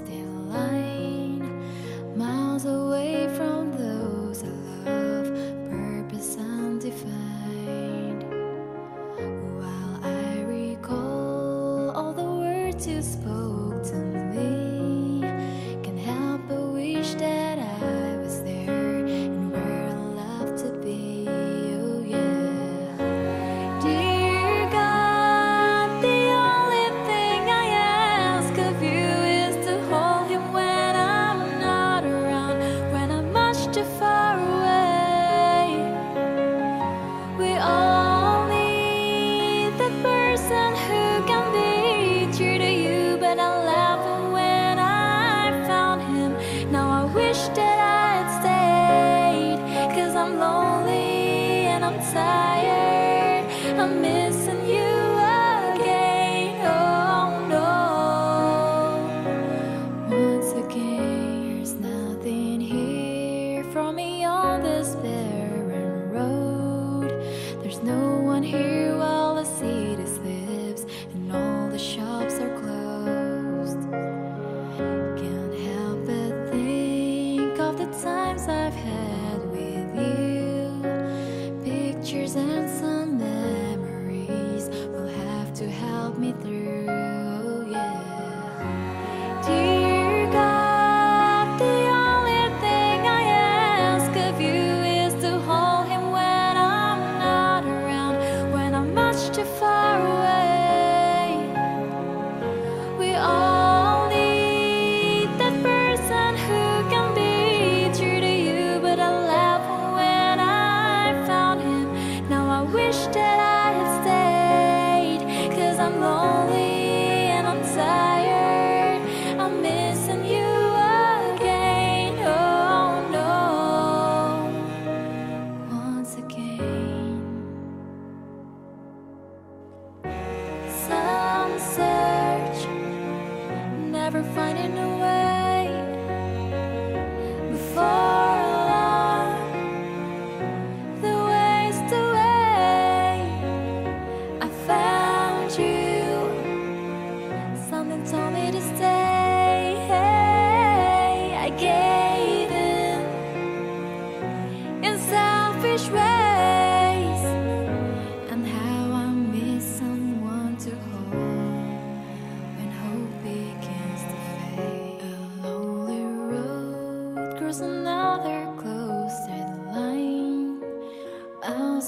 in line, miles away from those I love, purpose undefined. While I recall all the words you spoke. lonely and I'm tired. I'm missing you again. Oh no. Once again, there's nothing here for me on this barren road. There's no one here. me through.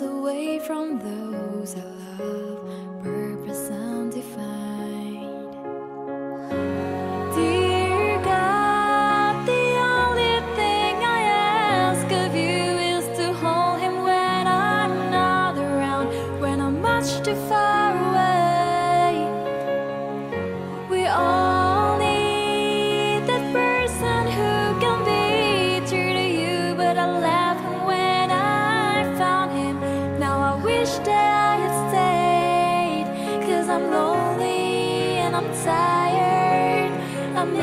miles away from those I love. I'm lonely and I'm tired. I'm